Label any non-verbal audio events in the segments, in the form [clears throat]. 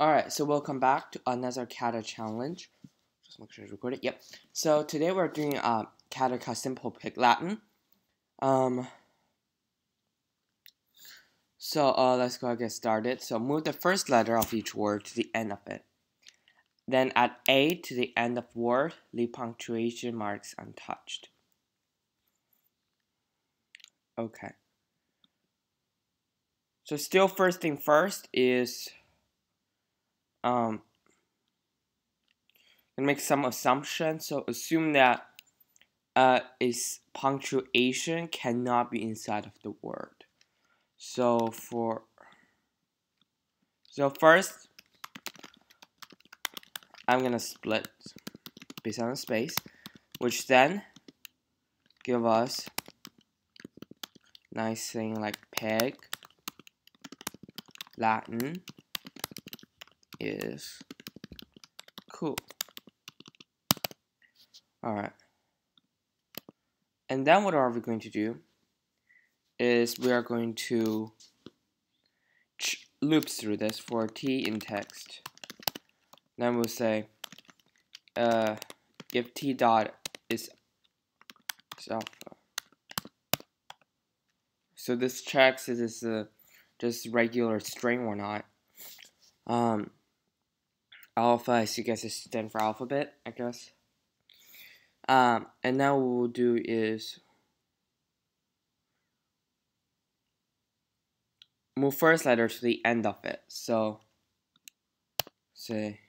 Alright, so welcome back to another Kata challenge. Just make sure it's recorded. Yep. So today we're doing uh, Kata Simple Pig Latin. Um. So uh, let's go and get started. So move the first letter of each word to the end of it. Then add A to the end of word. Leave punctuation marks untouched. Okay. So still first thing first is um gonna make some assumptions. So assume that uh is punctuation cannot be inside of the word. So for so first I'm gonna split based on the space, which then give us nice thing like pig Latin is cool. Alright. And then what are we going to do is we are going to loop through this for t in text. Then we'll say uh, if t dot is, is alpha. So this checks if it's a just regular string or not. Um, alpha, as you guys stand for alphabet, I guess. Um, and now what we'll do is move first letter to the end of it. So say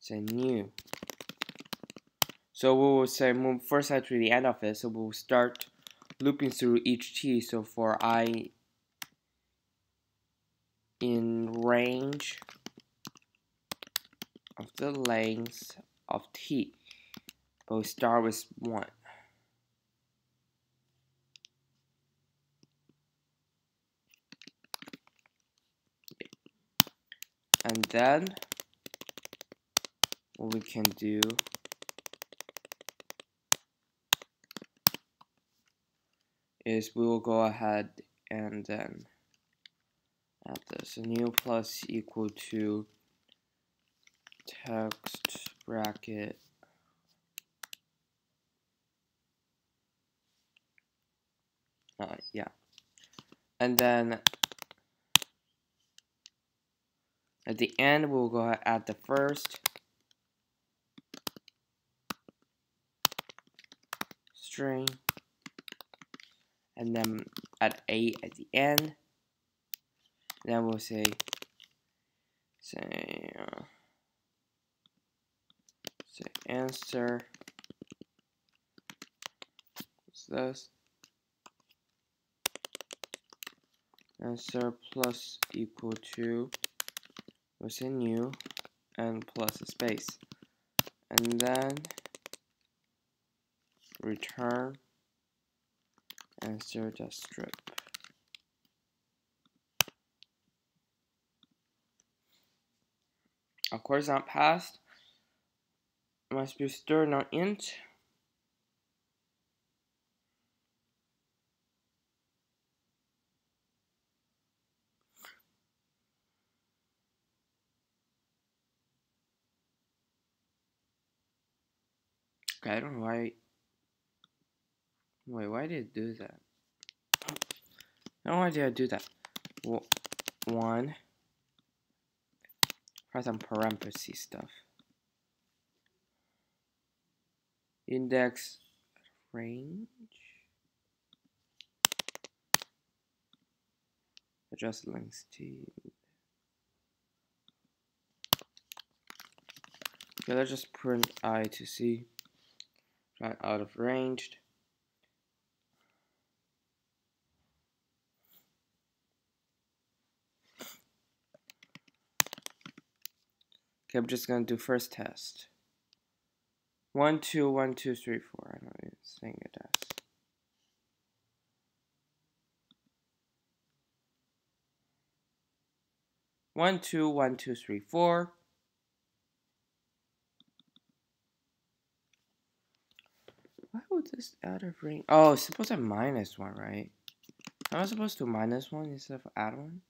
say new. So we will say move first letter to the end of it. So we'll start looping through each t. So for i in range of the length of t, but we start with 1. And then what we can do is we will go ahead and then add this. A new plus equal to text bracket. Uh, yeah. And then at the end we'll go add the first string. And then add a at the end. Then we'll say say uh, say answer. What's this? Answer plus equal to we'll say new and plus a space. And then return answer the strip. Of course not passed. Must be stored not int. Okay, I don't know why Wait, why did it do that? No, why did I do that? One. Try some parenthesis stuff. Index range. Adjust length to. Okay, let's just print I to see. Try out of ranged. Okay, I'm just gonna do first test. One, two, one, two, three, four. I don't know saying it as. One, two, one, two, three, four. Why would this add a ring? Oh, it's supposed to minus one, right? Am I supposed to minus one instead of add one?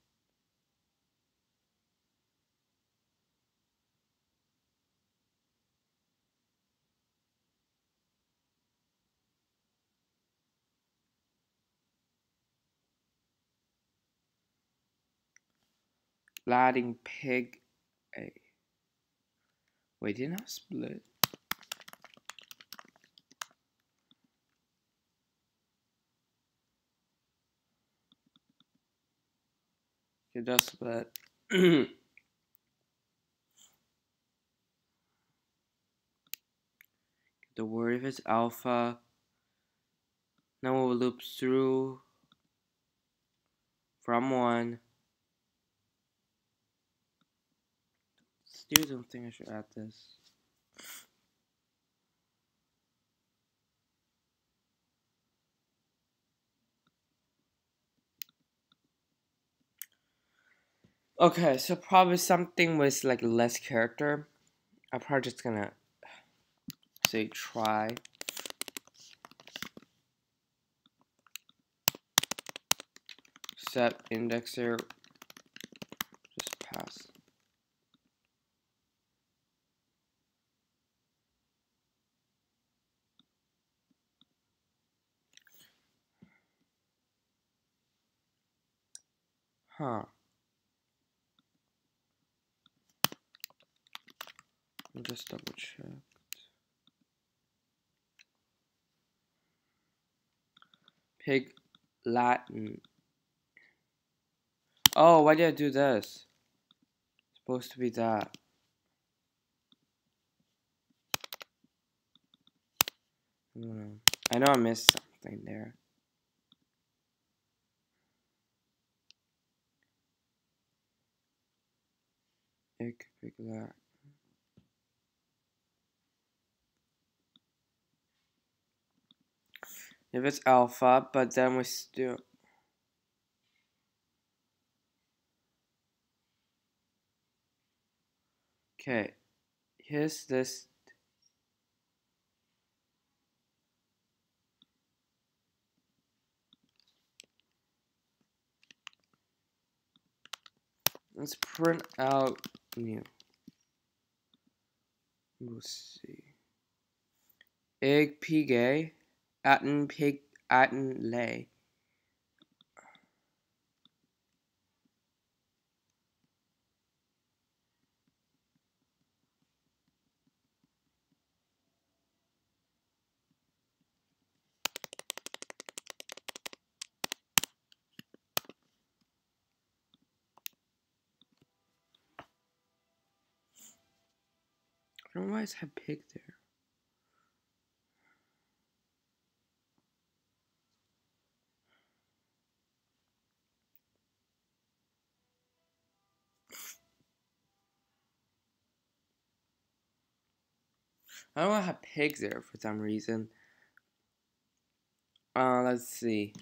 Latin pig A. Wait, didn't I split? It does split. [clears throat] the word if it's alpha. Now we'll loop through from one. Still don't think I should add this. Okay, so probably something with like less character. I'm probably just gonna say try. Set indexer, just pass. Huh. just double check. Pig Latin. Oh, why did I do this? It's supposed to be that. I know I missed something there. If it's alpha, but then we still Okay, here's this Let's print out new. We'll see. Egg pig Atten pig Atten lay. I don't know why it's had pig there. I don't want to have pigs there for some reason. Uh, let's see.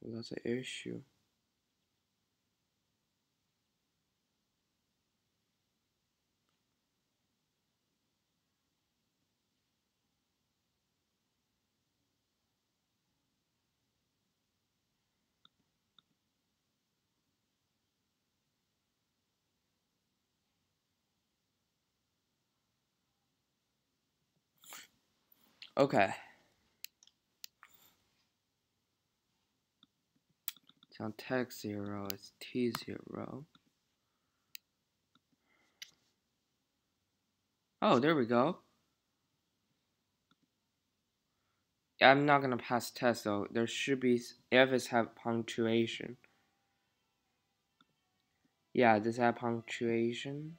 Well, that's an issue. Okay. So text 0 is T0. Oh, there we go. I'm not gonna pass test though. There should be if it's have punctuation. Yeah, does have punctuation?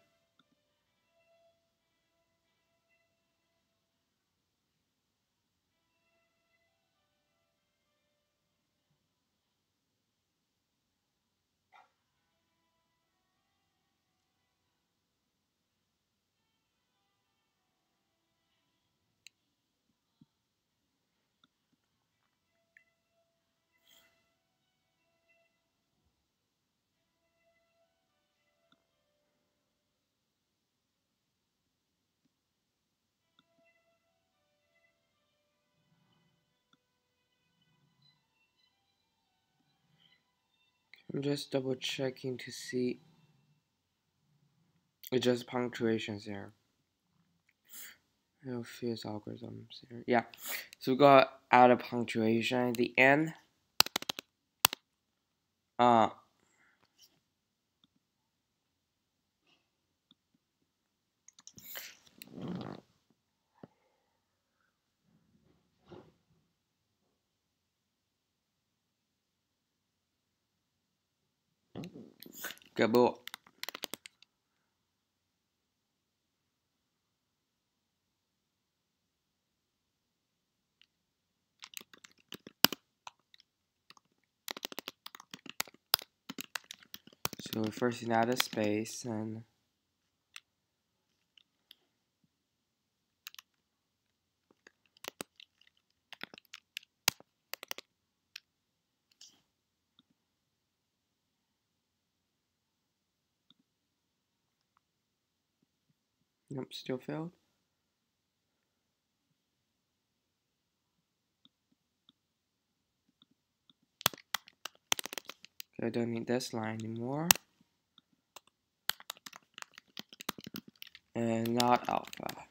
I'm just double checking to see it's just punctuations there. No fierce algorithms here. Yeah. So we got out of punctuation at the end. Uh, Good. So first out of space and Nope, still failed. Okay, I don't need this line anymore. And not alpha.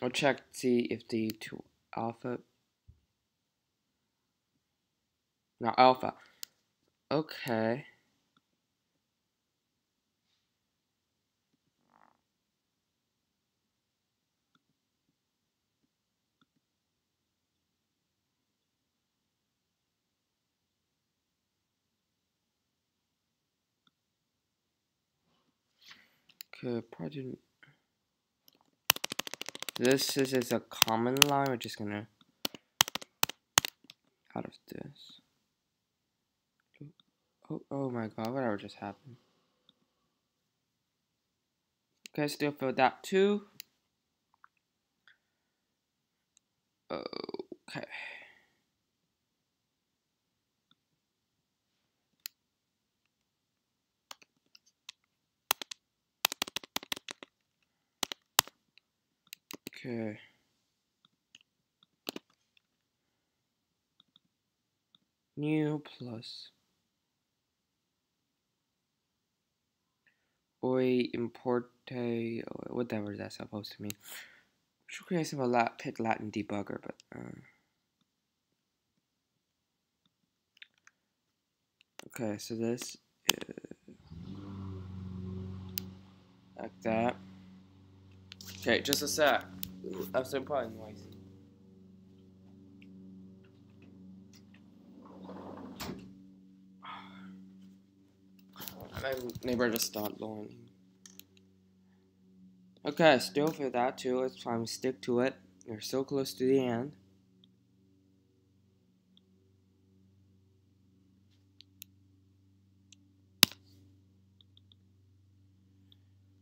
I'll check see if the two alpha not alpha. Okay. Okay, uh, probably this is, is a common line. We're just gonna out of this. Oh, oh my god, whatever just happened. Okay, still feel that too. Okay. Okay. New plus oi importe whatever that's supposed to mean. Should create some lat pig Latin debugger, but uh, okay. So this is like that. Okay, just a sec. I'm probably noisy. [sighs] My neighbor just stopped blowing. Okay, still for that too. It's fine. We stick to it. We're so close to the end.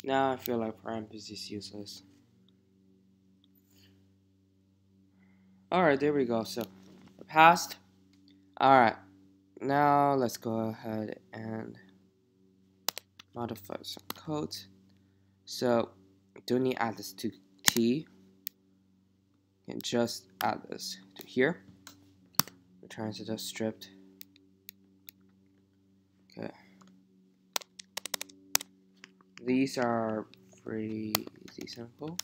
Now I feel like parentheses is useless. Alright, there we go. So, passed. Alright, now let's go ahead and modify some code. So, don't need add this to T. And just add this to here. Return to the stripped. Okay. These are pretty easy simple.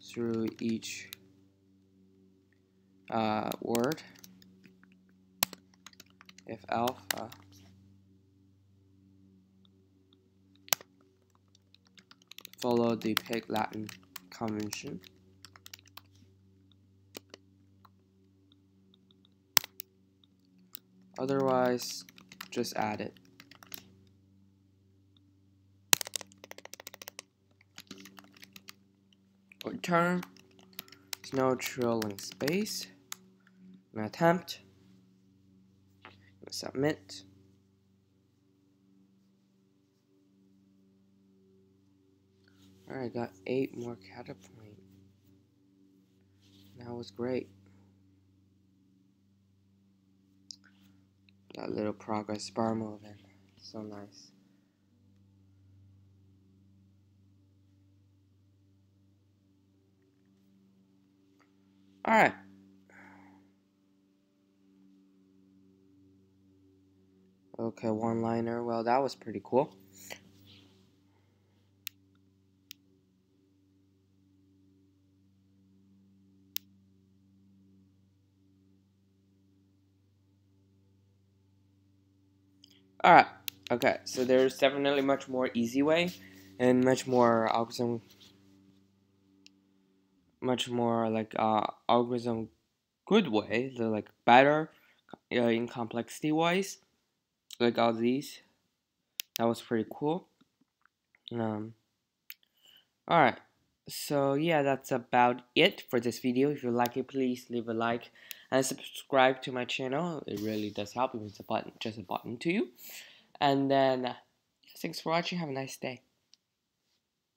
Through each uh, word. If alpha. Follow the pig Latin convention. Otherwise just add it. Return no trailing space gonna attempt, submit. Alright, I got eight more catapult. That was great. That little progress bar moving. So nice. Alright. Okay, one liner. Well, that was pretty cool. Alright, okay, so there's definitely much more easy way and much more algorithm much more like uh, algorithm good way, the like better uh, in complexity wise, like all these. That was pretty cool. Um, all right, so yeah, that's about it for this video. If you like it, please leave a like and subscribe to my channel. It really does help. It's a button, just a button to you. And then, thanks for watching. Have a nice day.